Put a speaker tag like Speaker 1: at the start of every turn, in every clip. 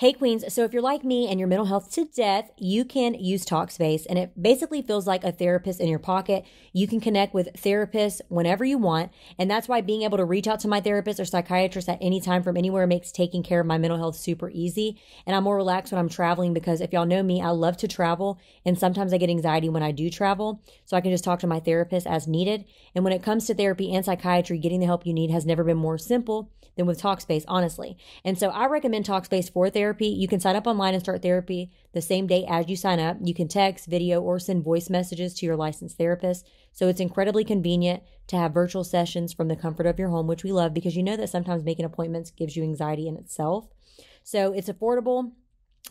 Speaker 1: Hey Queens, so if you're like me and your mental health to death, you can use Talkspace and it basically feels like a therapist in your pocket. You can connect with therapists whenever you want. And that's why being able to reach out to my therapist or psychiatrist at any time from anywhere makes taking care of my mental health super easy. And I'm more relaxed when I'm traveling because if y'all know me, I love to travel and sometimes I get anxiety when I do travel. So I can just talk to my therapist as needed. And when it comes to therapy and psychiatry, getting the help you need has never been more simple than with Talkspace, honestly. And so I recommend Talkspace for therapy. You can sign up online and start therapy the same day as you sign up. You can text, video, or send voice messages to your licensed therapist. So it's incredibly convenient to have virtual sessions from the comfort of your home, which we love because you know that sometimes making appointments gives you anxiety in itself. So it's affordable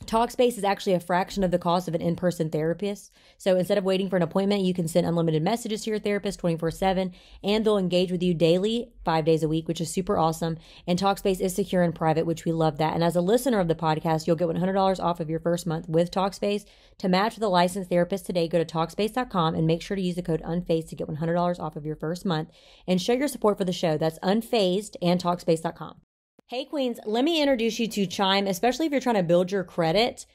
Speaker 1: Talkspace is actually a fraction of the cost of an in person therapist. So instead of waiting for an appointment, you can send unlimited messages to your therapist 24 7, and they'll engage with you daily, five days a week, which is super awesome. And Talkspace is secure and private, which we love that. And as a listener of the podcast, you'll get $100 off of your first month with Talkspace. To match with a licensed therapist today, go to Talkspace.com and make sure to use the code UNFAZED to get $100 off of your first month and show your support for the show. That's UNFAZED and Talkspace.com. Hey, Queens, let me introduce you to Chime, especially if you're trying to build your credit.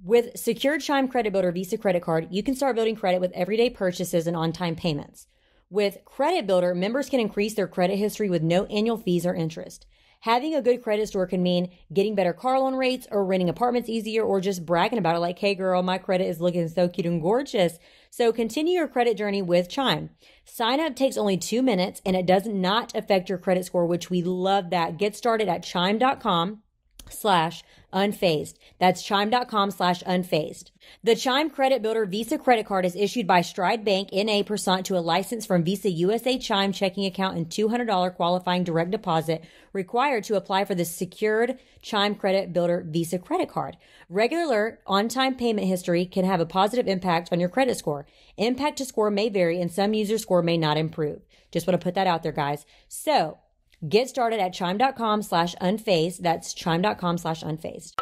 Speaker 1: With Secured Chime Credit Builder Visa Credit Card, you can start building credit with everyday purchases and on time payments. With Credit Builder, members can increase their credit history with no annual fees or interest. Having a good credit score can mean getting better car loan rates or renting apartments easier or just bragging about it like, hey girl, my credit is looking so cute and gorgeous. So continue your credit journey with Chime. Sign up takes only two minutes and it does not affect your credit score, which we love that. Get started at chime.com slash unfazed. That's chime.com slash unfazed. The Chime Credit Builder Visa credit card is issued by Stride Bank NA Percent to a license from Visa USA Chime checking account and $200 qualifying direct deposit required to apply for the secured Chime Credit Builder Visa credit card. Regular on-time payment history can have a positive impact on your credit score. Impact to score may vary and some user score may not improve. Just want to put that out there, guys. So Get started at chime.com slash unfazed. That's chime.com slash unfazed.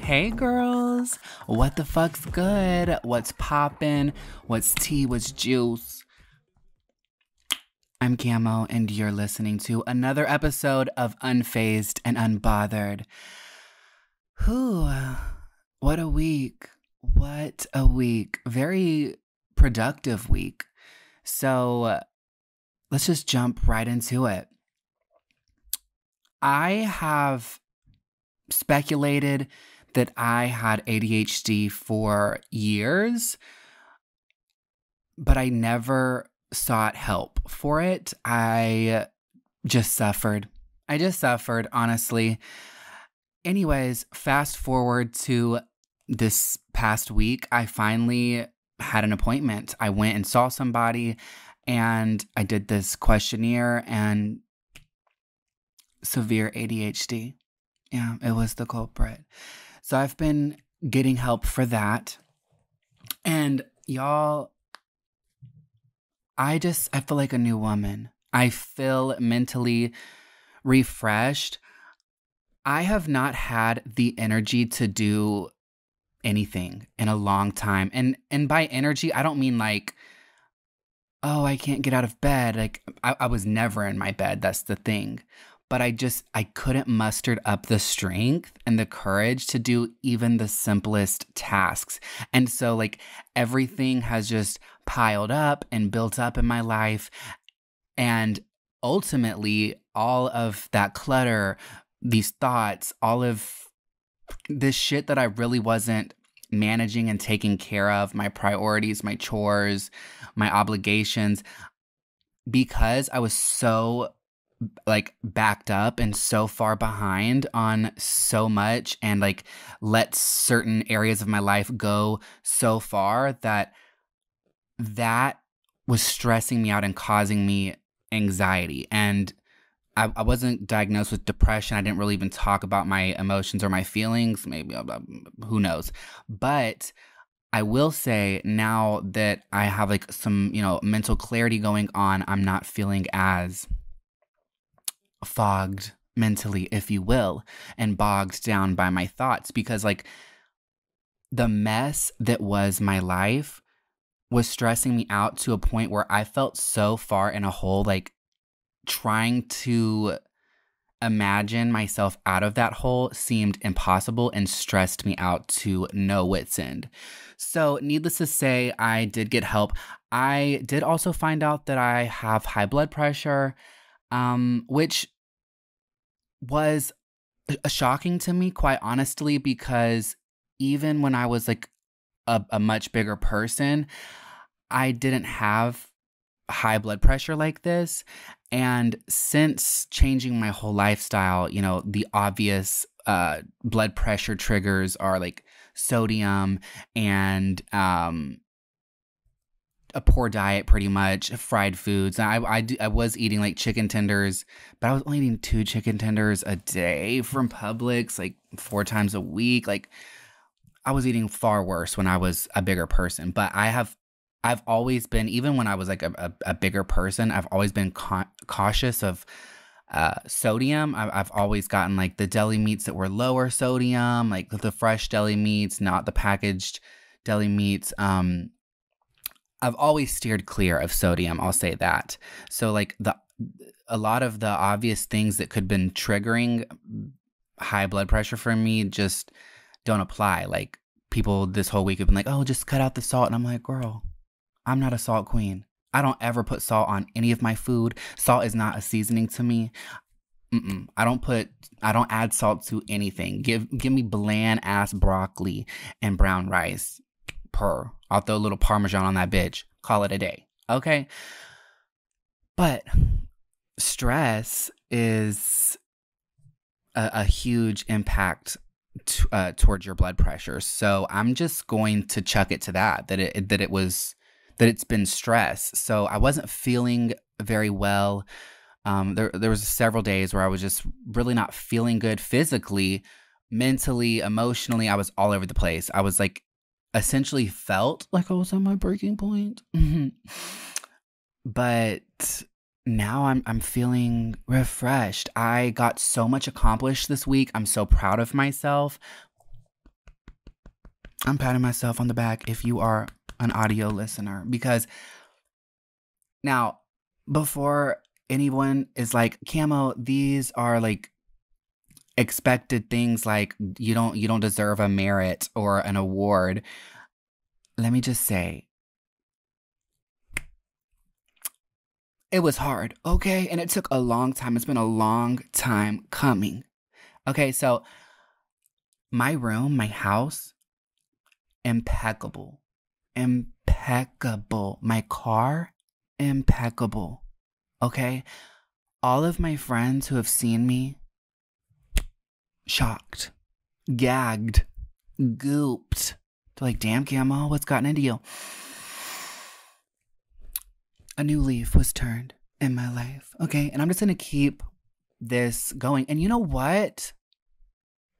Speaker 2: Hey girls, what the fuck's good? What's poppin'? What's tea? What's juice? I'm Camo, and you're listening to another episode of Unfazed and Unbothered. Whew, what a week. What a week. Very productive week. So let's just jump right into it. I have speculated that I had ADHD for years, but I never sought help for it. I just suffered. I just suffered, honestly. Anyways, fast forward to this past week, I finally had an appointment. I went and saw somebody and I did this questionnaire and severe ADHD. Yeah, it was the culprit. So I've been getting help for that. And y'all, I just, I feel like a new woman. I feel mentally refreshed. I have not had the energy to do anything in a long time. And and by energy, I don't mean like, oh, I can't get out of bed. Like I, I was never in my bed. That's the thing. But I just I couldn't muster up the strength and the courage to do even the simplest tasks. And so like everything has just piled up and built up in my life. And ultimately, all of that clutter, these thoughts, all of this shit that I really wasn't managing and taking care of, my priorities, my chores, my obligations, because I was so like backed up and so far behind on so much and like let certain areas of my life go so far that that was stressing me out and causing me anxiety. And I, I wasn't diagnosed with depression. I didn't really even talk about my emotions or my feelings. Maybe, uh, who knows? But I will say now that I have like some, you know, mental clarity going on, I'm not feeling as fogged mentally, if you will, and bogged down by my thoughts because, like, the mess that was my life was stressing me out to a point where I felt so far in a hole. Like, trying to imagine myself out of that hole seemed impossible and stressed me out to no wits end. So, needless to say, I did get help. I did also find out that I have high blood pressure, um, which was a- shocking to me, quite honestly, because even when I was like a, a much bigger person, I didn't have high blood pressure like this. And since changing my whole lifestyle, you know, the obvious uh, blood pressure triggers are like sodium and um, a poor diet, pretty much fried foods. I, I, do, I was eating like chicken tenders, but I was only eating two chicken tenders a day from Publix, like four times a week. Like I was eating far worse when I was a bigger person. But I have I've always been, even when I was like a, a, a bigger person, I've always been ca- cautious of uh, sodium. I've, I've always gotten like the deli meats that were lower sodium, like the fresh deli meats, not the packaged deli meats. Um, I've always steered clear of sodium. I'll say that. So like the a lot of the obvious things that could have been triggering high blood pressure for me just don't apply. Like people this whole week have been like, "Oh, just cut out the salt," and I'm like, "Girl, I'm not a salt queen. I don't ever put salt on any of my food. Salt is not a seasoning to me. Mm-mm. I don't put, I don't add salt to anything. Give, give me bland ass broccoli and brown rice. Per. I'll throw a little parmesan on that bitch. Call it a day. Okay. But stress is a, a huge impact uh, towards your blood pressure. So I'm just going to chuck it to that that it that it was that it's been stress. So I wasn't feeling very well. Um, there there was several days where I was just really not feeling good physically, mentally, emotionally. I was all over the place. I was like essentially felt like I was at my breaking point. but now I'm I'm feeling refreshed. I got so much accomplished this week. I'm so proud of myself. I'm patting myself on the back if you are an audio listener because now before anyone is like camo these are like expected things like you don't you don't deserve a merit or an award. Let me just say it was hard okay? And it took a long time. It's been a long time coming okay? So my room my house impeccable impeccable. My car, impeccable. Okay? All of my friends who have seen me, shocked, gagged, gooped. They're like, damn, Camo, what's gotten into you? A new leaf was turned in my life. Okay? And I'm just gonna keep this going. And you know what?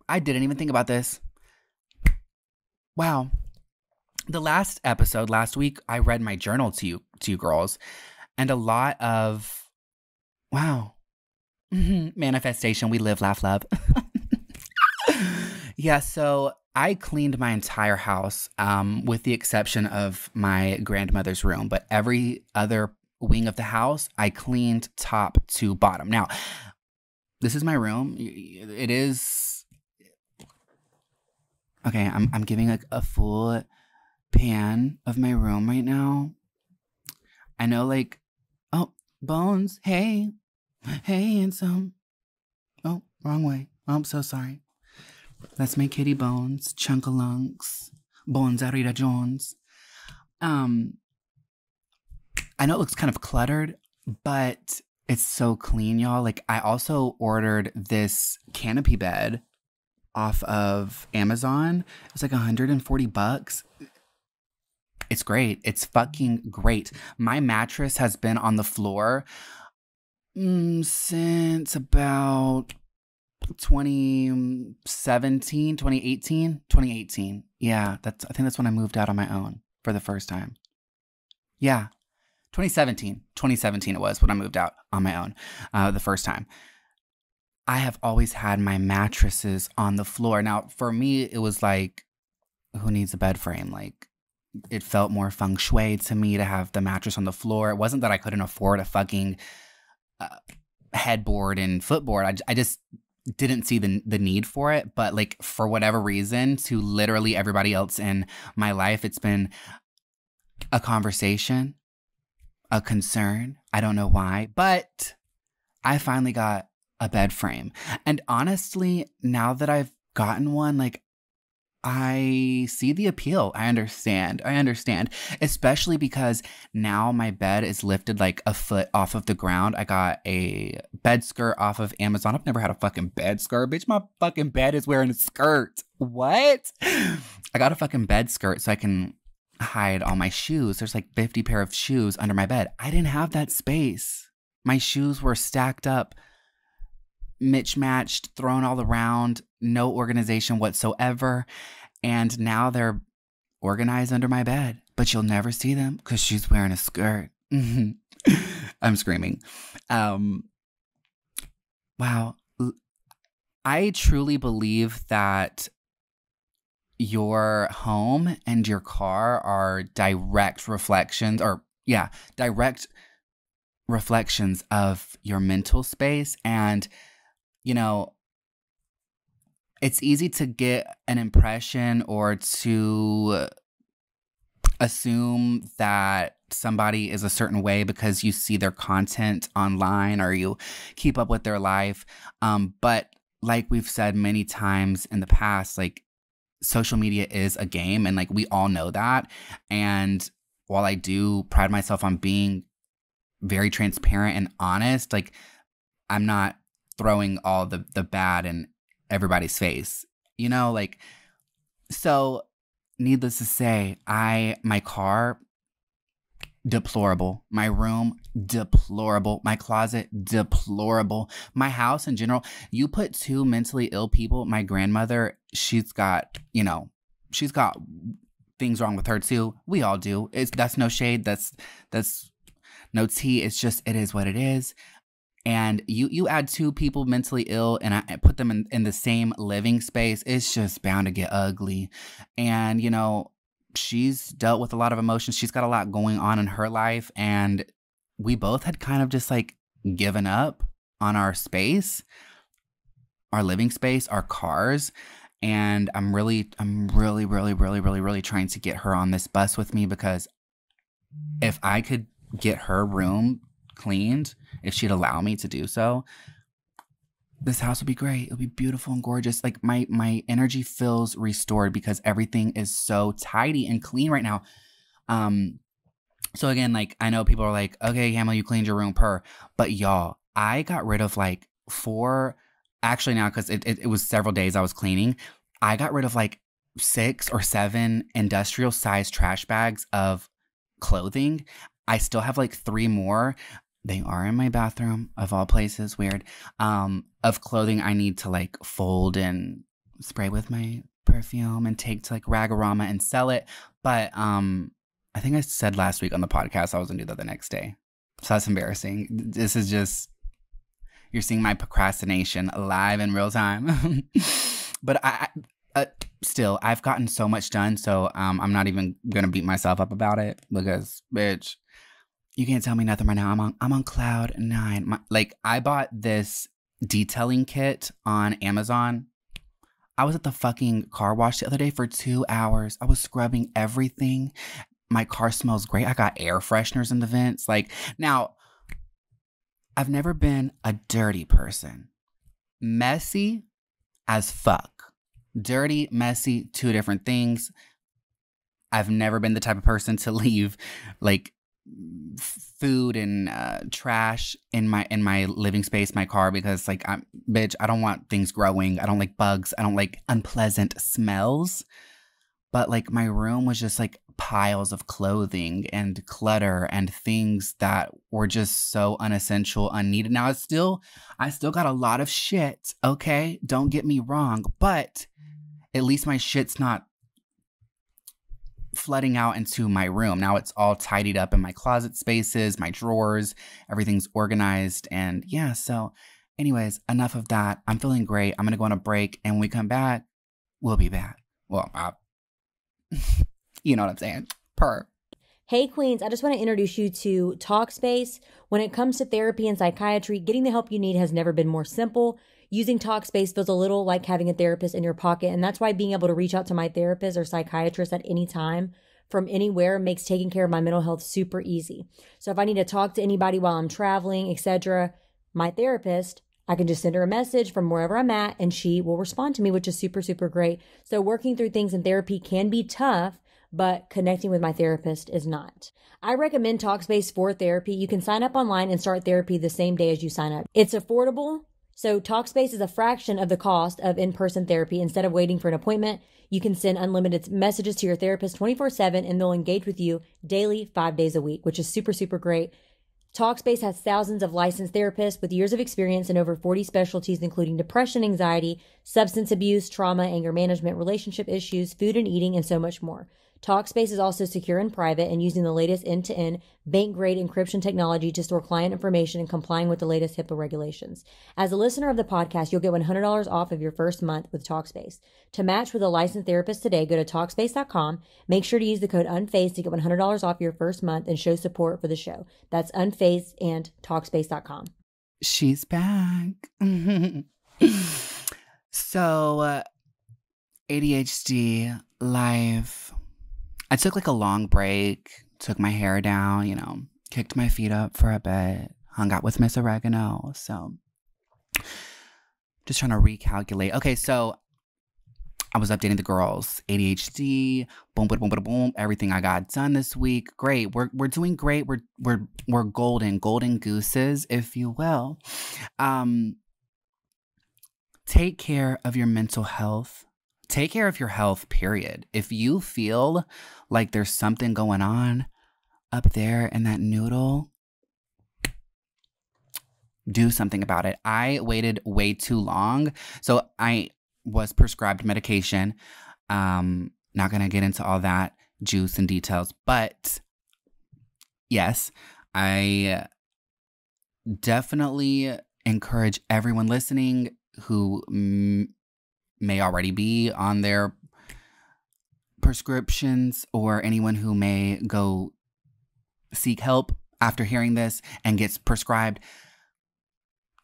Speaker 2: I didn't even think about this. Wow the last episode last week i read my journal to you to you girls and a lot of wow mm-hmm. manifestation we live laugh love yeah so i cleaned my entire house um, with the exception of my grandmother's room but every other wing of the house i cleaned top to bottom now this is my room it is okay i'm, I'm giving like a full pan of my room right now. I know, like, oh, Bones, hey, hey, handsome. Oh, wrong way. Oh, I'm so sorry. That's my kitty Bones, Chunkalunks, Bones Arita Jones. Um, I know it looks kind of cluttered, but it's so clean, y'all. Like, I also ordered this canopy bed off of Amazon. It was like 140 bucks. It's great. It's fucking great. My mattress has been on the floor mm, since about 2017, 2018, 2018. Yeah, that's I think that's when I moved out on my own for the first time. Yeah. 2017. 2017 it was when I moved out on my own uh, the first time. I have always had my mattresses on the floor. Now, for me, it was like, who needs a bed frame? Like, it felt more feng shui to me to have the mattress on the floor. It wasn't that I couldn't afford a fucking uh, headboard and footboard. I, I just didn't see the the need for it, but like for whatever reason, to literally everybody else in my life, it's been a conversation, a concern. I don't know why, but I finally got a bed frame. And honestly, now that I've gotten one, like I see the appeal. I understand. I understand. Especially because now my bed is lifted like a foot off of the ground. I got a bed skirt off of Amazon. I've never had a fucking bed skirt. Bitch, my fucking bed is wearing a skirt. What? I got a fucking bed skirt so I can hide all my shoes. There's like 50 pair of shoes under my bed. I didn't have that space. My shoes were stacked up, mismatched, thrown all around, no organization whatsoever. And now they're organized under my bed, but you'll never see them because she's wearing a skirt. I'm screaming. Um, wow. I truly believe that your home and your car are direct reflections, or yeah, direct reflections of your mental space. And, you know, it's easy to get an impression or to assume that somebody is a certain way because you see their content online or you keep up with their life. Um, but like we've said many times in the past, like social media is a game and like we all know that. And while I do pride myself on being very transparent and honest, like I'm not throwing all the the bad in everybody's face. You know, like so needless to say, I my car deplorable. My room, deplorable. My closet, deplorable. My house in general. You put two mentally ill people, my grandmother, she's got, you know, she's got things wrong with her too. We all do. It's that's no shade. That's that's no tea. It's just it is what it is. And you you add two people mentally ill and I put them in, in the same living space, it's just bound to get ugly. And you know, she's dealt with a lot of emotions. She's got a lot going on in her life. And we both had kind of just like given up on our space, our living space, our cars. And I'm really, I'm really, really, really, really, really trying to get her on this bus with me because if I could get her room cleaned, if she'd allow me to do so, this house would be great. It'll be beautiful and gorgeous. Like my my energy feels restored because everything is so tidy and clean right now. Um so again, like I know people are like, okay, Camo, you cleaned your room per, but y'all, I got rid of like four actually now because it, it, it was several days I was cleaning. I got rid of like six or seven industrial size trash bags of clothing. I still have like three more they are in my bathroom of all places weird. Um of clothing i need to like fold and spray with my perfume and take to like Rag-O-Rama and sell it. But um i think i said last week on the podcast i was gonna do that the next day. So that's embarrassing. This is just you're seeing my procrastination live in real time. But i uh, still i've gotten so much done so um i'm not even gonna beat myself up about it because bitch you can't tell me nothing right now. I'm on I'm on cloud nine. My, like I bought this detailing kit on Amazon. I was at the fucking car wash the other day for two hours. I was scrubbing everything. My car smells great. I got air fresheners in the vents. Like now, I've never been a dirty person. Messy as fuck. Dirty, messy, two different things. I've never been the type of person to leave like food and uh, trash in my in my living space, my car, because like I'm bitch, I don't want things growing. I don't like bugs. I don't like unpleasant smells. But like my room was just like piles of clothing and clutter and things that were just so unessential, unneeded. Now I still I still got a lot of shit, okay? Don't get me wrong, but at least my shit's not flooding out into my room. Now it's all tidied up in my closet spaces, my drawers, everything's organized. And yeah, so, anyways, enough of that. I'm feeling great. I'm going to go on a break. And when we come back, we'll be back. Well, uh, you know what I'm saying. Per.
Speaker 1: Hey, Queens, I just want to introduce you to Talkspace. When it comes to therapy and psychiatry, getting the help you need has never been more simple. Using Talkspace feels a little like having a therapist in your pocket, and that's why being able to reach out to my therapist or psychiatrist at any time from anywhere makes taking care of my mental health super easy. So if I need to talk to anybody while I'm traveling, etc., my therapist, I can just send her a message from wherever I'm at and she will respond to me, which is super, super great. So working through things in therapy can be tough, but connecting with my therapist is not. I recommend Talkspace for therapy. You can sign up online and start therapy the same day as you sign up. It's affordable. So Talkspace is a fraction of the cost of in-person therapy. Instead of waiting for an appointment, you can send unlimited messages to your therapist 24/7 and they'll engage with you daily, 5 days a week, which is super super great. Talkspace has thousands of licensed therapists with years of experience in over 40 specialties, including depression, anxiety, substance abuse, trauma, anger management, relationship issues, food and eating, and so much more. Talkspace is also secure and private and using the latest end to end bank grade encryption technology to store client information and complying with the latest HIPAA regulations. As a listener of the podcast, you'll get $100 off of your first month with Talkspace. To match with a licensed therapist today, go to Talkspace.com. Make sure to use the code UNFAZED to get $100 off your first month and show support for the show. That's UNFAZED and Talkspace.com.
Speaker 2: She's back. so, uh, ADHD live I took like a long break, took my hair down, you know, kicked my feet up for a bit, hung out with Miss Oregano. So just trying to recalculate. Okay, so I was updating the girls. ADHD, boom, boom, boom, boom, boom. Everything I got done this week. Great. We're we're doing great. We're we're we're golden, golden gooses, if you will. Um, take care of your mental health take care of your health, period. If you feel like there's something going on up there in that noodle, do something about it. I waited way too long. So I was prescribed medication. Um, not going to get into all that juice and details, but yes, I definitely encourage everyone listening who may already be on their prescriptions or anyone who may go seek help after hearing this and gets prescribed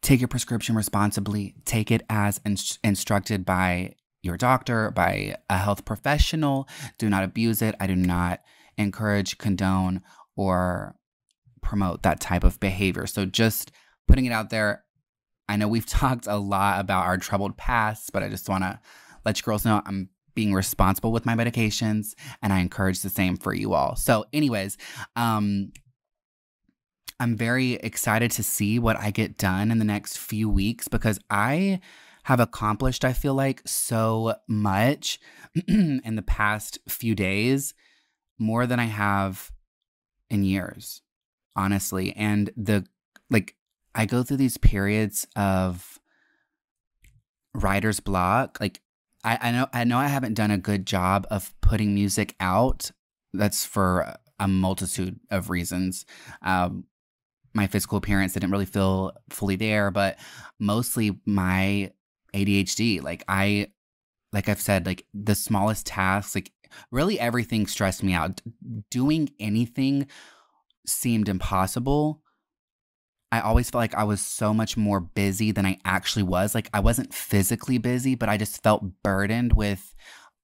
Speaker 2: take your prescription responsibly. Take it as instructed by your doctor by a health professional. Do not abuse it. I do not encourage condone or promote that type of behavior. So just putting it out there I know we've talked a lot about our troubled past, but I just want to let you girls know I'm being responsible with my medications and I encourage the same for you all. So, anyways, um, I'm very excited to see what I get done in the next few weeks because I have accomplished, I feel like, so much in the past few days, more than I have in years, honestly. And the like, I go through these periods of writer's block. Like I, I know I know I haven't done a good job of putting music out. That's for a multitude of reasons. Um, my physical appearance didn't really feel fully there, but mostly my ADHD. Like I, like I've said, like the smallest tasks, like really everything stressed me out. Doing anything seemed impossible I always felt like I was so much more busy than I actually was. Like I wasn't physically busy, but I just felt burdened with,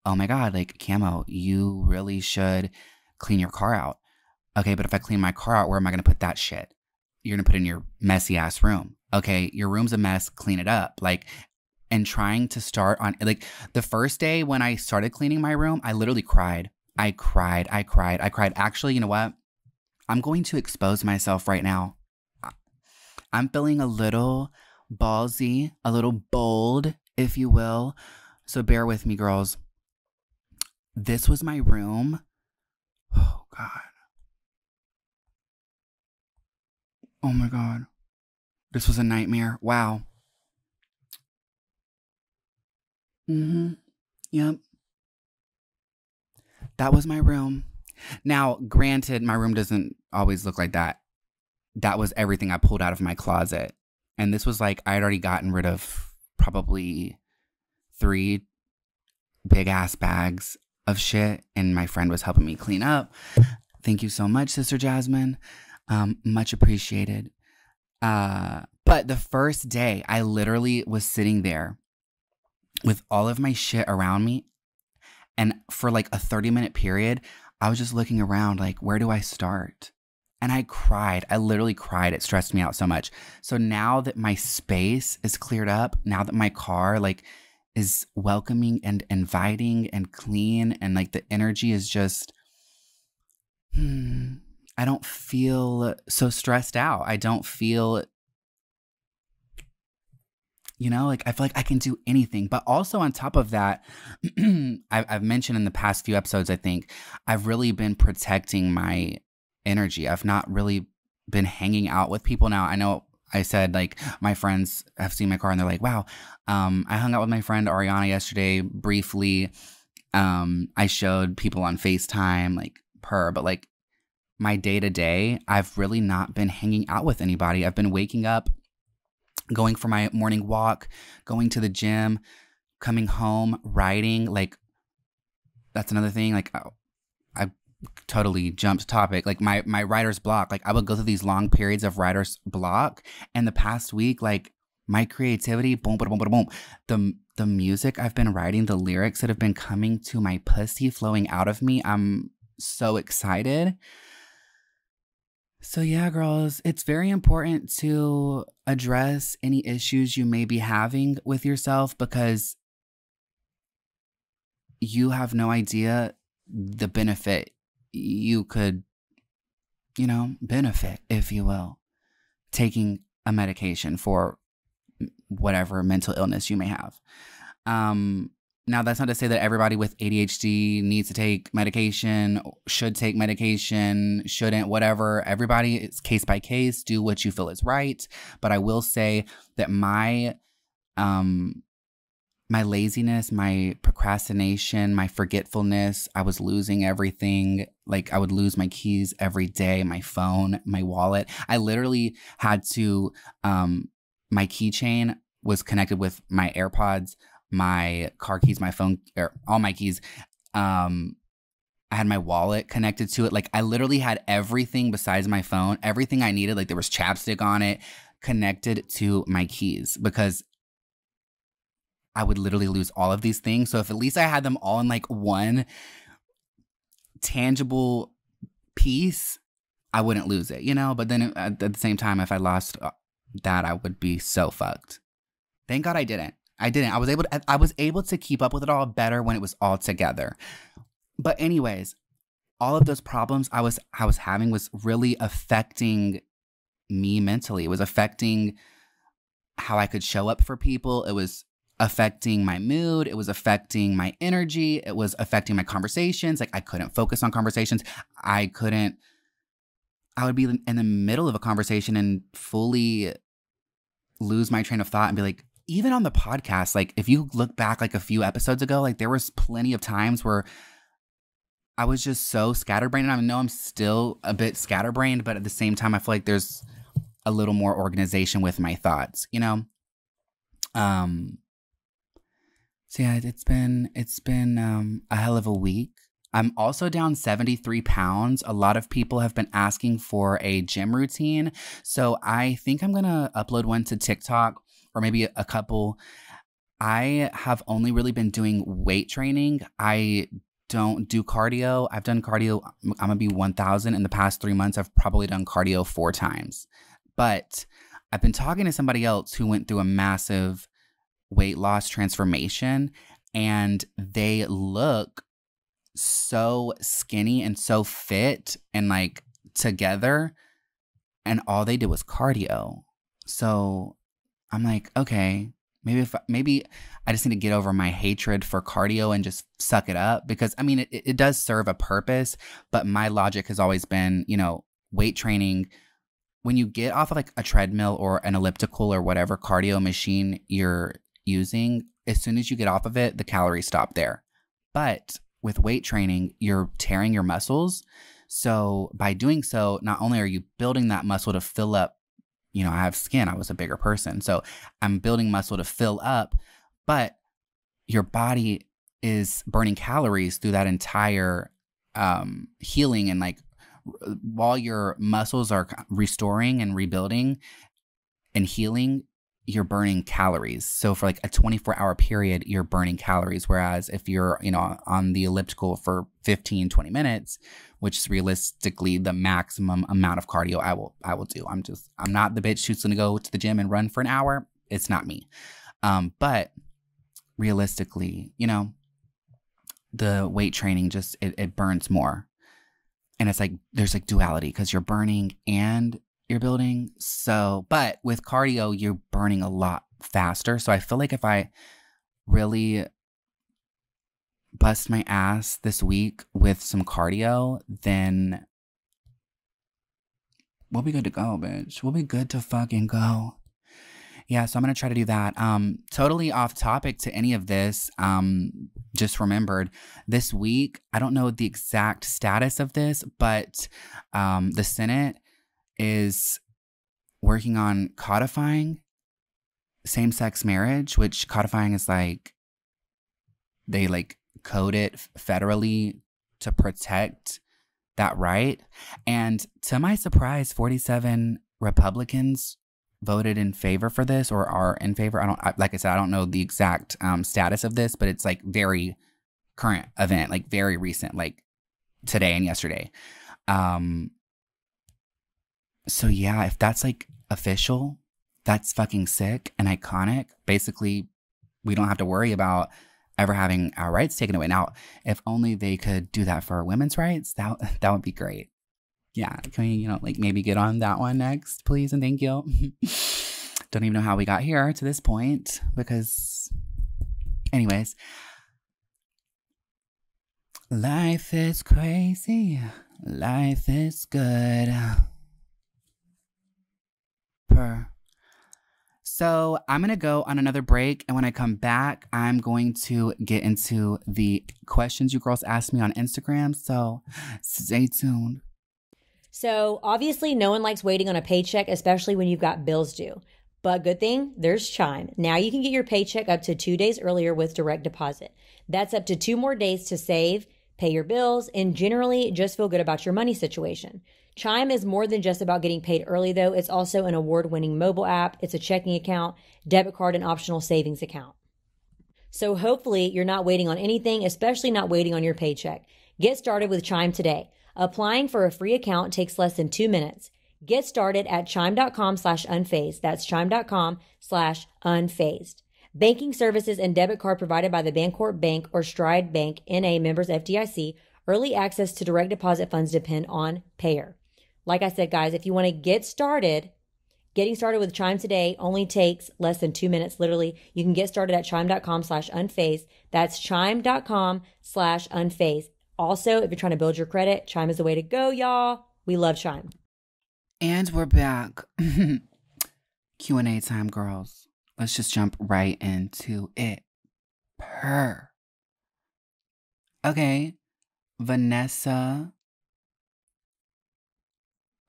Speaker 2: oh my God, like Camo, you really should clean your car out. Okay, but if I clean my car out, where am I gonna put that shit? You're gonna put in your messy ass room. Okay, your room's a mess, clean it up. Like, and trying to start on like the first day when I started cleaning my room, I literally cried. I cried, I cried, I cried. Actually, you know what? I'm going to expose myself right now. I'm feeling a little ballsy, a little bold, if you will. So bear with me, girls. This was my room. Oh, God. Oh, my God. This was a nightmare. Wow. Mm hmm. Yep. That was my room. Now, granted, my room doesn't always look like that that was everything I pulled out of my closet. And this was like I had already gotten rid of probably three big ass bags of shit and my friend was helping me clean up. Thank you so much, Sister Jasmine. Um, much appreciated. Uh, but the first day, I literally was sitting there with all of my shit around me. And for like a 30 minute period, I was just looking around, like, where do I start? And I cried. I literally cried. It stressed me out so much. So now that my space is cleared up, now that my car, like, is welcoming and inviting and clean, and like the energy is just, hmm, I don't feel so stressed out. I don't feel you know, like I feel like I can do anything. But also on top of that, I've, mentioned in the past few episodes, I think I've really been protecting my energy. I've not really been hanging out with people now. I know I said like my friends have seen my car and they're like, wow, um, I hung out with my friend Ariana yesterday briefly. Um, I showed people on FaceTime, like her, but like my day to day, I've really not been hanging out with anybody. I've been waking up, going for my morning walk, going to the gym, coming home, writing. Like, that's another thing. Like, I totally jumped topic. Like, my, my writer's block, like, I would go through these long periods of writer's block. And the past week, like, my creativity, boom, boom, boom, boom, boom. The, the music I've been writing, the lyrics that have been coming to my pussy, flowing out of me, I'm so excited. So, yeah, girls, it's very important to address any issues you may be having with yourself because you have no idea the benefit you could, you know, benefit, if you will, taking a medication for whatever mental illness you may have. Um, now, that's not to say that everybody with ADHD needs to take medication, should take medication, shouldn't, whatever. Everybody is case by case. Do what you feel is right. But I will say that my um my laziness, my procrastination, my forgetfulness, I was losing everything. Like I would lose my keys every day, my phone, my wallet. I literally had to um my keychain was connected with my AirPods my car keys, my phone, or all my keys. Um, I had my wallet connected to it. Like I literally had everything besides my phone, everything I needed. Like there was chapstick on it, connected to my keys because I would literally lose all of these things. So if at least I had them all in like one tangible piece, I wouldn't lose it, you know? But then at the same time, if I lost uh, that, I would be so fucked. Thank God I didn't. I didn't. I was able to I was able to keep up with it all better when it was all together. But anyways, all of those problems I was I was having was really affecting me mentally. It was affecting how I could show up for people. It was affecting my mood. It was affecting my energy. It was affecting my conversations. Like I couldn't focus on conversations. I couldn't I would be in the middle of a conversation and fully lose my train of thought and be like, even on the podcast, like if you look back like a few episodes ago, like there was plenty of times where I was just so scatterbrained. And I know I'm still a bit scatterbrained, but at the same time, I feel like there's a little more organization with my thoughts, you know? Um so yeah, it's been it's been um a hell of a week. I'm also down 73 pounds. A lot of people have been asking for a gym routine. So I think I'm going to upload one to TikTok or maybe a couple. I have only really been doing weight training. I don't do cardio. I've done cardio. I'm gonna be 1,000 in the past three months. I've probably done cardio four times, but I've been talking to somebody else who went through a massive weight loss transformation and they look so skinny and so fit and like together and all they did was cardio. So I'm like, okay, maybe if maybe I just need to get over my hatred for cardio and just suck it up because I mean it, it does serve a purpose, but my logic has always been, you know, weight training when you get off of like a treadmill or an elliptical or whatever cardio machine you're using, as soon as you get off of it, the calories stop there. But with weight training, you're tearing your muscles. So by doing so, not only are you building that muscle to fill up you know, I have skin. I was a bigger person. So I'm building muscle to fill up, but your body is burning calories through that entire um, healing and like while your muscles are restoring and rebuilding and healing, you're burning calories. So for like a 24 hour period, you're burning calories. Whereas if you're, you know, on the elliptical for 15, 20 minutes, which is realistically the maximum amount of cardio I will, I will do. I'm just, I'm not the bitch who's going to go to the gym and run for an hour. It's not me. Um, but realistically, you know, the weight training just, it, it burns more. And it's like, there's like duality because you're burning and you're building. So, but with cardio, you're burning a lot faster. So I feel like if I really bust my ass this week with some cardio, then we'll be good to go, bitch. We'll be good to fucking go. Yeah, so I'm gonna try to do that. Um, totally off topic to any of this. Um, just remembered this week. I don't know the exact status of this, but um, the Senate is working on codifying same sex marriage, which codifying is like they like code it federally to protect that right. And to my surprise, 47 Republicans voted in favor for this or are in favor. I don't, I, like I said, I don't know the exact um, status of this, but it's like very current event, like very recent, like today and yesterday. Um, so yeah, if that's like official, that's fucking sick and iconic. Basically, we don't have to worry about ever having our rights taken away. Now, if only they could do that for women's rights, that that would be great. Yeah, can we, you know, like maybe get on that one next, please and thank you. don't even know how we got here to this point because anyways, life is crazy. Life is good. So I'm going to go on another break. And when I come back, I'm going to get into the questions you girls asked me on Instagram. So stay tuned.
Speaker 1: So obviously, no one likes waiting on a paycheck, especially when you've got bills due. But good thing, there's Chime. Now you can get your paycheck up to two days earlier with direct deposit. That's up to two more days to save, pay your bills, and generally just feel good about your money situation. Chime is more than just about getting paid early, though. It's also an award winning mobile app, it's a checking account, debit card, and optional savings account. So hopefully, you're not waiting on anything, especially not waiting on your paycheck. Get started with Chime today. Applying for a free account takes less than two minutes. Get started at chime.com slash unfazed. That's chime.com slash unfazed. Banking services and debit card provided by the Bancorp Bank or Stride Bank NA members FDIC. Early access to direct deposit funds depend on payer. Like I said, guys, if you want to get started, getting started with Chime today only takes less than two minutes. Literally, you can get started at chime.com slash unfazed. That's chime.com slash unfazed. Also, if you're trying to build your credit, Chime is the way to go, y'all. We love Chime.
Speaker 2: And we're back. Q&A time, girls. Let's just jump right into it. Per. Okay. Vanessa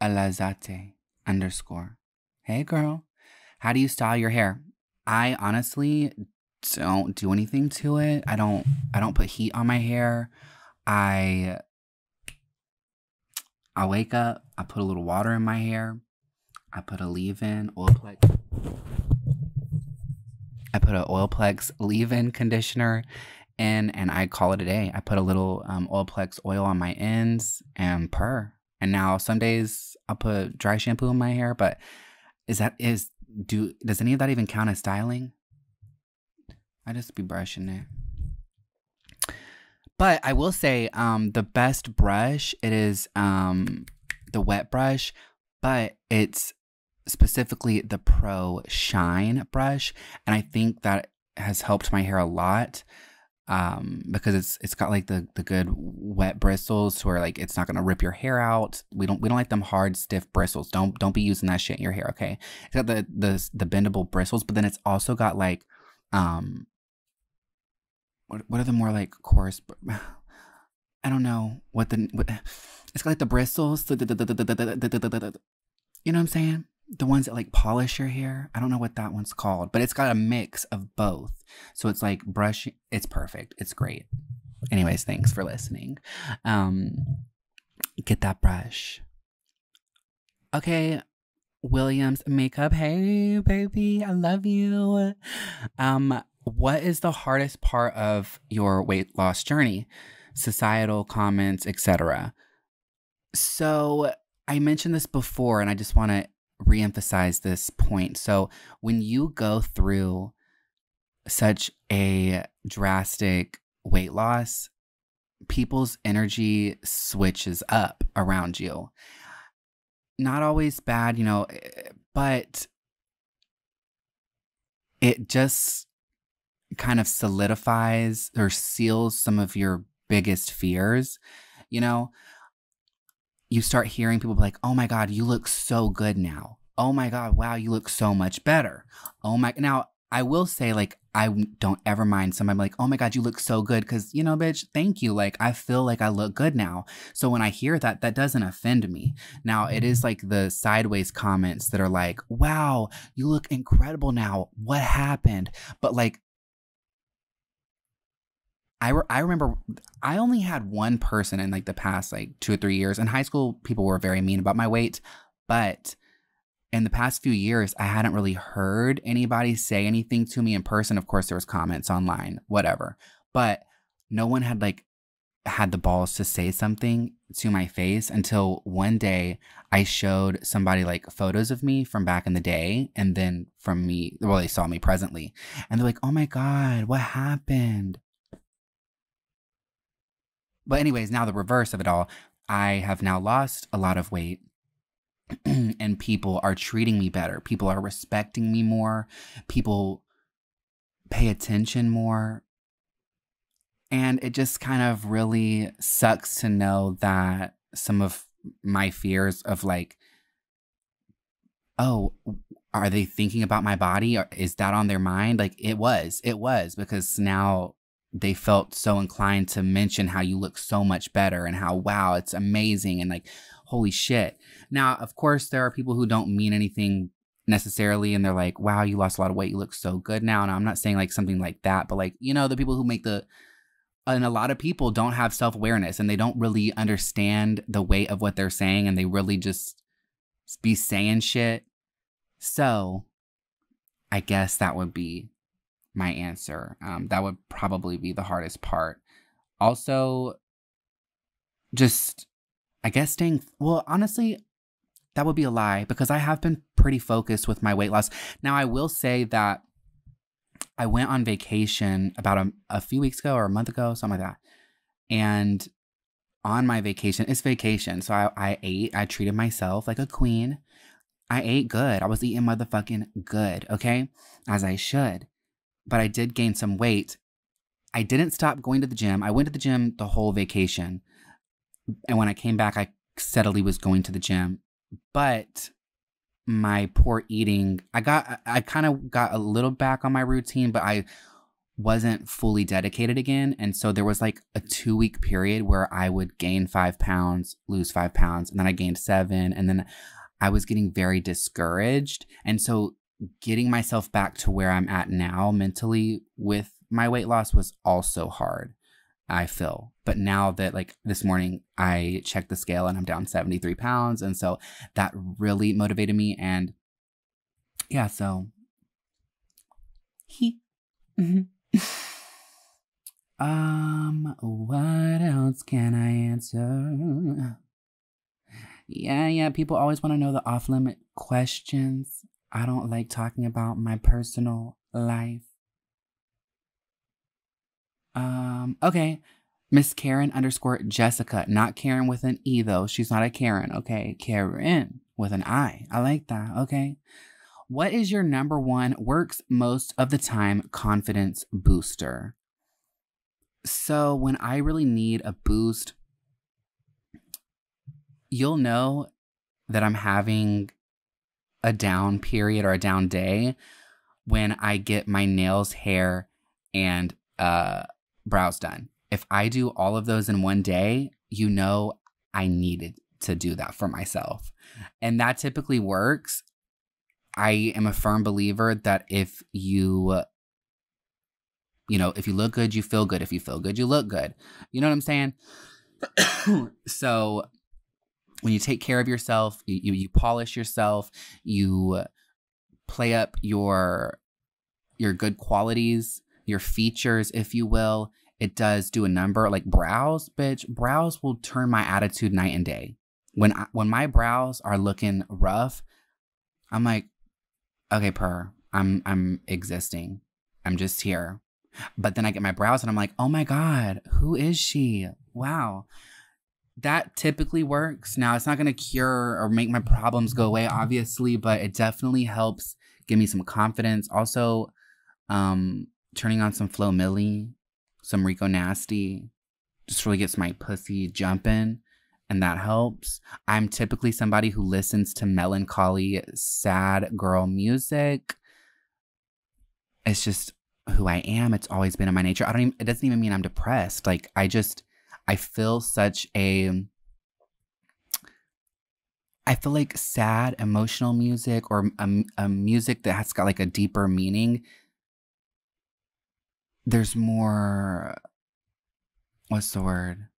Speaker 2: Alazate underscore. Hey girl, how do you style your hair? I honestly don't do anything to it. I don't I don't put heat on my hair. I I wake up, I put a little water in my hair. I put a leave-in Olaplex. I put an Olaplex leave-in conditioner in and I call it a day. I put a little um, Olaplex oil on my ends and purr. And now some days I'll put dry shampoo in my hair, but is that is do does any of that even count as styling? I just be brushing it. But I will say, um, the best brush it is um the wet brush, but it's specifically the Pro Shine brush, and I think that has helped my hair a lot um because it's it's got like the the good wet bristles where like it's not gonna rip your hair out we don't we don't like them hard stiff bristles don't don't be using that shit in your hair okay it's got the the the bendable bristles but then it's also got like um what, what are the more like coarse i don't know what the what, it's got like the bristles you know what i'm saying the ones that like polish your hair. I don't know what that one's called, but it's got a mix of both. So it's like brush. It's perfect. It's great. Anyways, thanks for listening. Um, get that brush. Okay, Williams makeup. Hey, baby, I love you. Um, what is the hardest part of your weight loss journey? Societal comments, etc. So, I mentioned this before and I just want to reemphasize this point. So, when you go through such a drastic weight loss, people's energy switches up around you. Not always bad, you know, eh, but it just kind of solidifies or seals some of your biggest fears. You know, you start hearing people be like, oh my God, you look so good now. Oh my God, wow, you look so much better. Oh my, now I will say, like, I don't ever mind somebody like, oh my God, you look so good. Cause, you know, bitch, thank you. Like, I feel like I look good now. So when I hear that, that doesn't offend me. Now, it is like the sideways comments that are like, wow, you look incredible now. What happened? But like, I, re- I remember I only had one person in like the past like two or three years. In high school, people were very mean about my weight, but in the past few years, I hadn't really heard anybody say anything to me in person. Of course, there was comments online, whatever, but no one had like had the balls to say something to my face until one day I showed somebody like photos of me from back in the day and then from me, well, they saw me presently and they're like, oh my God, what happened? But, anyways, now the reverse of it all, I have now lost a lot of weight and people are treating me better. People are respecting me more. People pay attention more. And it just kind of really sucks to know that some of my fears of like, oh, are they thinking about my body? Or is that on their mind? Like it was, it was because now they felt so inclined to mention how you look so much better and how, wow, it's amazing. And like, holy shit. Now, of course, there are people who don't mean anything necessarily and they're like, wow, you lost a lot of weight. You look so good now. And I'm not saying like something like that, but like, you know, the people who make the, and a lot of people don't have self awareness and they don't really understand the weight of what they're saying and they really just be saying shit. So I guess that would be my answer. Um, that would probably be the hardest part. Also, just I guess staying, well, honestly, that would be a lie because I have been pretty focused with my weight loss. Now, I will say that I went on vacation about a, a few weeks ago or a month ago, something like that. And on my vacation, it's vacation. So I, I ate, I treated myself like a queen. I ate good. I was eating motherfucking good, okay? As I should. But I did gain some weight. I didn't stop going to the gym. I went to the gym the whole vacation. And when I came back, I steadily was going to the gym. But my poor eating, I got, I kind of got a little back on my routine, but I wasn't fully dedicated again. And so there was like a two week period where I would gain five pounds, lose five pounds, and then I gained seven. And then I was getting very discouraged. And so getting myself back to where I'm at now mentally with my weight loss was also hard. I feel. But now that like this morning I checked the scale and I'm down 73 pounds. And so that really motivated me. And yeah, so he. Mm-hmm. um, what else can I answer? Yeah, yeah, people always want to know the off limit questions. I don't like talking about my personal life. Um, okay. Miss Karen underscore Jessica, not Karen with an E though. She's not a Karen. Okay. Karen with an I. I like that. Okay. What is your number one works most of the time confidence booster? So when I really need a boost, you'll know that I'm having a down period or a down day when I get my nails, hair, and uh brows done. If I do all of those in one day, you know I needed to do that for myself. And that typically works. I am a firm believer that if you you know, if you look good, you feel good. If you feel good, you look good. You know what I'm saying? so when you take care of yourself, you, you, you polish yourself, you uh, play up your your good qualities, your features, if you will. It does do a number like brows, bitch. Brows will turn my attitude night and day. When I, when my brows are looking rough, I'm like, okay, per, I'm I'm existing. I'm just here. But then I get my brows and I'm like, oh my God, who is she? Wow. That typically works. Now, it's not going to cure or make my problems go away, obviously, but it definitely helps give me some confidence. Also, um, turning on some Flo Milli, some Rico Nasty, just really gets my pussy jumping, and that helps. I'm typically somebody who listens to melancholy, sad girl music. It's just who I am. It's always been in my nature. I don't even, it doesn't even mean I'm depressed. Like, I just, I feel such a, I feel like sad, emotional music or a, a music that has got like a deeper meaning. There's more, what's the word?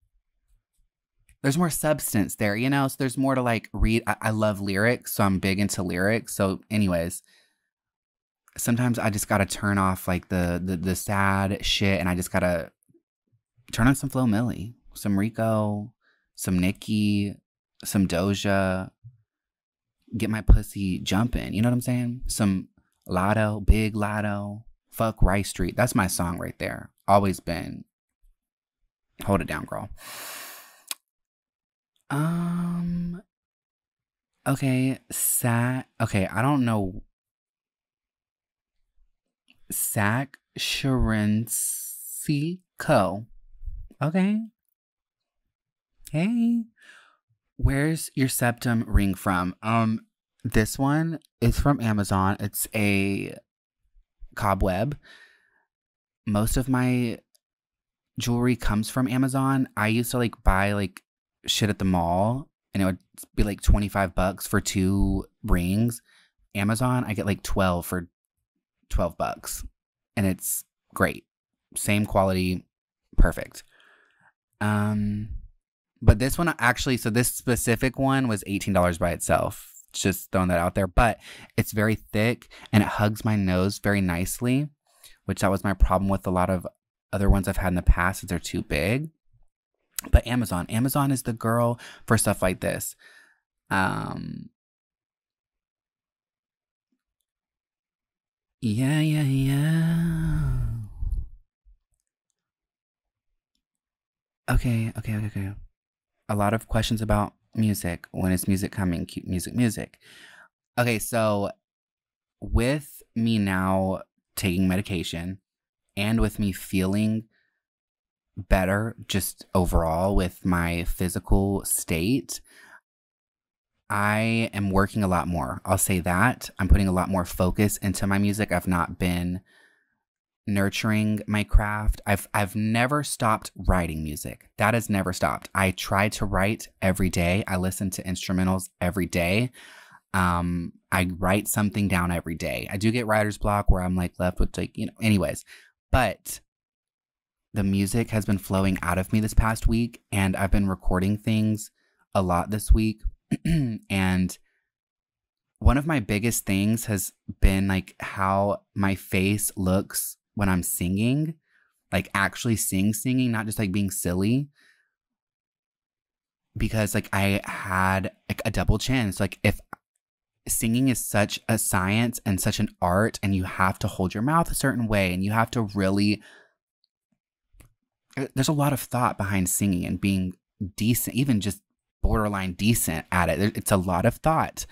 Speaker 2: There's more substance there, you know? So there's more to like read. I, I love lyrics, so I'm big into lyrics. So, anyways, sometimes I just gotta turn off like the the, the sad shit and I just gotta turn on some Flo Milli, some Rico, some Nicki, some Doja, get my pussy jumping. You know what I'm saying? Some Latto, big Latto, fuck Rice Street. That's my song right there. Always been. Hold it down, girl. Um. Okay, sad. Okay, I don't know Sac Sharency Co. Okay. Hey. Where's your septum ring from? Um, this one is from Amazon. It's a cobweb. Most of my jewelry comes from Amazon. I used to like buy like shit at the mall and it would be like 25 bucks for two rings. Amazon, I get like 12 for 12 bucks and it's great. Same quality, perfect. Um but this one actually so this specific one was $18 by itself. Just throwing that out there, but it's very thick and it hugs my nose very nicely, which that was my problem with a lot of other ones I've had in the past is they're too big. But Amazon, Amazon is the girl for stuff like this. Um Yeah, yeah, yeah. Okay, okay, okay, okay. A lot of questions about music. When is music coming? Cute music, music. Okay, so with me now taking medication and with me feeling better just overall with my physical state, I am working a lot more. I'll say that. I'm putting a lot more focus into my music. I've not been nurturing my craft. I've I've never stopped writing music. That has never stopped. I try to write every day. I listen to instrumentals every day. Um I write something down every day. I do get writer's block where I'm like left with like, you know, anyways. But the music has been flowing out of me this past week and I've been recording things a lot this week and one of my biggest things has been like how my face looks when I'm singing, like actually sing singing, not just like being silly. Because like I had like a double chin. So like if singing is such a science and such an art and you have to hold your mouth a certain way and you have to really uh, there's a lot of thought behind singing and being decent even just borderline decent at it. It's a lot of thought.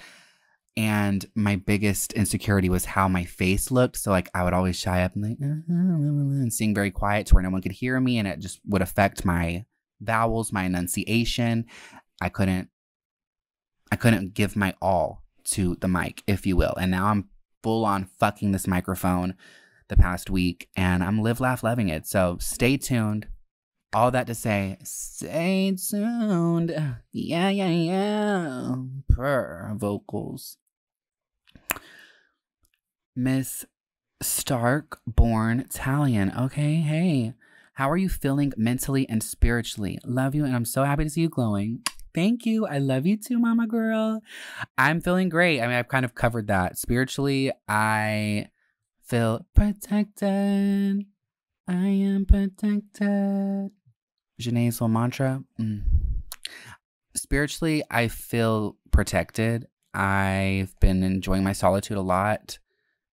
Speaker 2: And my biggest insecurity was how my face looked. So like I would always shy up and like uh-huh, and sing very quiet to where no one could hear me, and it just would affect my vowels, my enunciation. I couldn't I couldn't give my all to the mic, if you will. And now I'm full on fucking this microphone the past week and I'm live laugh loving it. So stay tuned all that to say, stay tuned. Yeah, yeah, yeah. Per vocals. Miss Stark, born Italian. Okay, hey. How are you feeling mentally and spiritually? Love you, and I'm so happy to see you glowing. Thank you. I love you too, mama girl. I'm feeling great. I mean, I've kind of covered that. Spiritually, I feel protected. I am protected. Janae's little mantra. Mm. Spiritually, I feel protected. I've been enjoying my solitude a lot.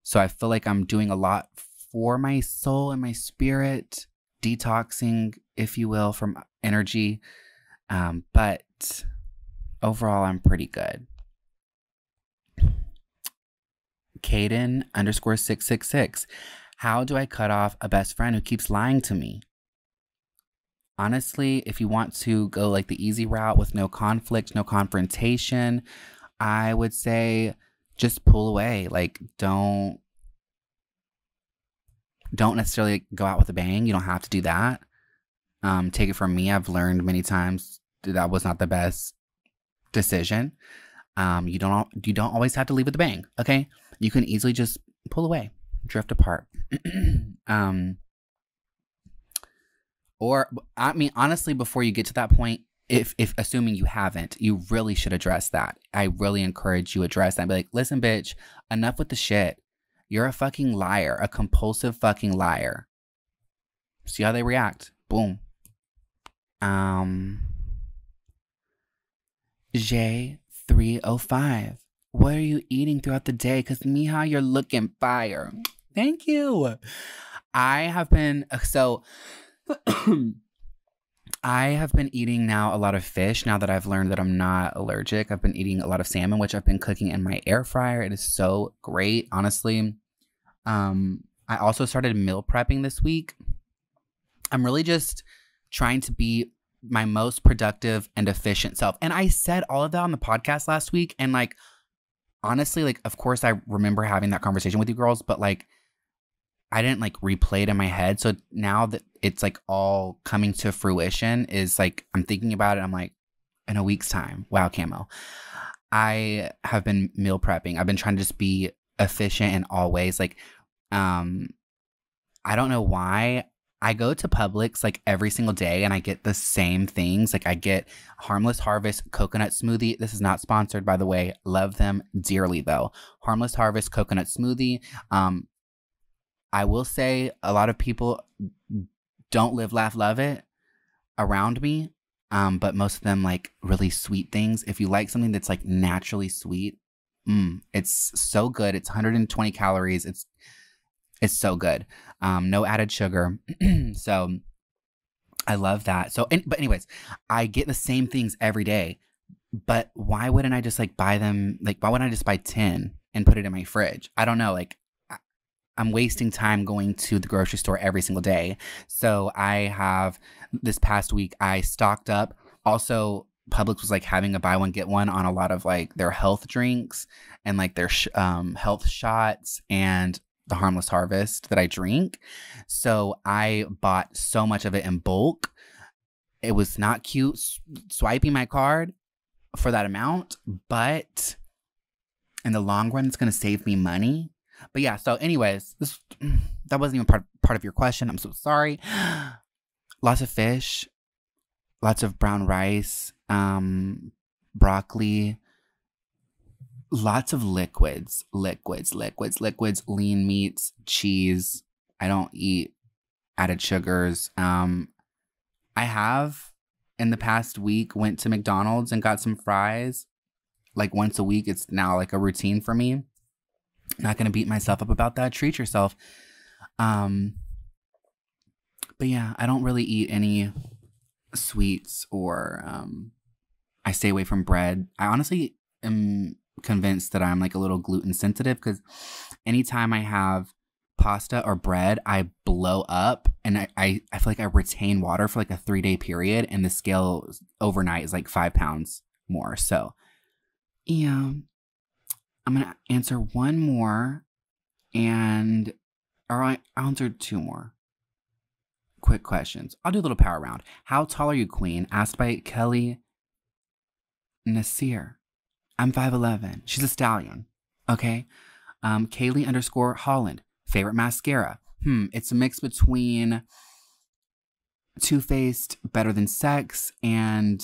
Speaker 2: So I feel like I'm doing a lot for my soul and my spirit, detoxing, if you will, from energy. Um, but overall, I'm pretty good. Caden underscore 666. How do I cut off a best friend who keeps lying to me? Honestly, if you want to go like the easy route with no conflict, no confrontation, I would say just pull away. Like, don't don't necessarily go out with a bang. You don't have to do that. Um, take it from me. I've learned many times that, was not the best decision. Um, you don't you don't always have to leave with a bang. Okay, you can easily just pull away, drift apart. um, or I mean, honestly, before you get to that point, if if assuming you haven't, you really should address that. I really encourage you address that. Be like, listen, bitch, enough with the shit. You're a fucking liar, a compulsive fucking liar. See how they react. Boom. Um J305. What are you eating throughout the day? Cause Mija, you're looking fire. Thank you. I have been so I have been eating now a lot of fish now that I've learned that I'm not allergic. I've been eating a lot of salmon, which I've been cooking in my air fryer. It is so great, honestly. Um, I also started meal prepping this week. I'm really just trying to be my most productive and efficient self. And I said all of that on the podcast last week. And like, honestly, like, of course, I remember having that conversation with you girls, but like, I didn't like replay it in my head. So now that it's like all coming to fruition, is like, I'm thinking about it. I'm like, in a week's time, wow, camo. I have been meal prepping. I've been trying to just be efficient in all ways. Like, um, I don't know why I go to Publix like every single day and I get the same things. Like I get Harmless Harvest coconut smoothie. This is not sponsored, by the way. Love them dearly though. Harmless Harvest coconut smoothie. Um, I will say a lot of people don't live, laugh, love it around me. Um, but most of them like really sweet things. If you like something that's like naturally sweet, Mm, it's so good. It's 120 calories. It's it's so good. Um, no added sugar. so I love that. So, and, but anyways, I get the same things every day. But why wouldn't I just like buy them? Like, why wouldn't I just buy 10 and put it in my fridge? I don't know. Like, I'm wasting time going to the grocery store every single day. So I have this past week, I stocked up. Also, Publix was like having a buy one get one on a lot of like their health drinks and like their sh- um, health shots and the harmless harvest that I drink. So I bought so much of it in bulk. It was not cute swiping my card for that amount, but in the long run, it's going to save me money. But yeah, so anyways, this that wasn't even part part of your question. I'm so sorry. Lots of fish, lots of brown rice, um, broccoli, lots of liquids, liquids, liquids, liquids, lean meats, cheese. I don't eat added sugars. Um, I have in the past week went to McDonald's and got some fries like once a week. It's now like a routine for me. Not gonna beat myself up about that. Treat yourself. Um, but yeah, I don't really eat any sweets or um, I stay away from bread. I honestly am convinced that I'm like a little gluten sensitive because anytime I have pasta or bread, I blow up and I, I, I feel like I retain water for like a three day period and the scale overnight is like five pounds more. So, yeah, I'm going to answer one more and, or I answered two more quick questions. I'll do a little power round. How tall are you, Queen? Asked by Kelly Nasir. I'm 5'11. She's a stallion. Okay. Um, Kaylee underscore Holland. Favorite mascara. Hmm. It's a mix between Too Faced, Better Than Sex, and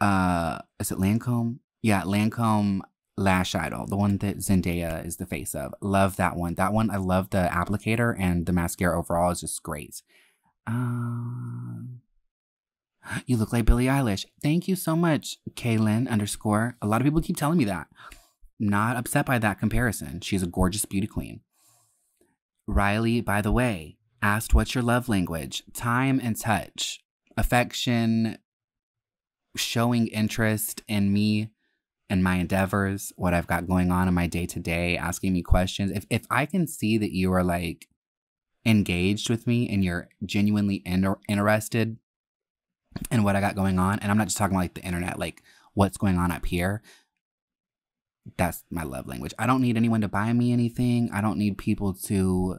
Speaker 2: uh is it Lancome? Yeah, Lancome Lash Idol, the one that Zendaya is the face of. Love that one. That one, I love the applicator and the mascara overall is just great. Um, you look like Billie Eilish. Thank you so much, Kaylin underscore. A lot of people keep telling me that. Not upset by that comparison. She's a gorgeous beauty queen. Riley, by the way, asked what's your love language? Time and touch. Affection, showing interest in me and my endeavors, what I've got going on in my day to day, asking me questions. If if I can see that you are like engaged with me and you're genuinely inter- interested in what I got going on, and I'm not just talking about, like the internet, like what's going on up here. That's my love language. I don't need anyone to buy me anything. I don't need people to,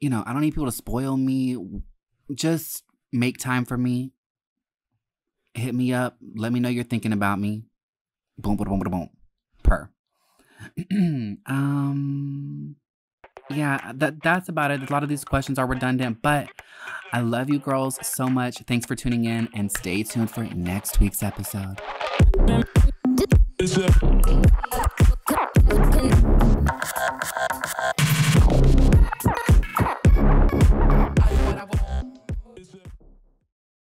Speaker 2: you know, I don't need people to spoil me. Just make time for me. Hit me up. Let me know you're thinking about me. Boom, boom, boom, boom, boom. Per. um yeah that that's about it a lot of these questions are redundant but i love you girls so much thanks for tuning in and stay tuned for next week's episode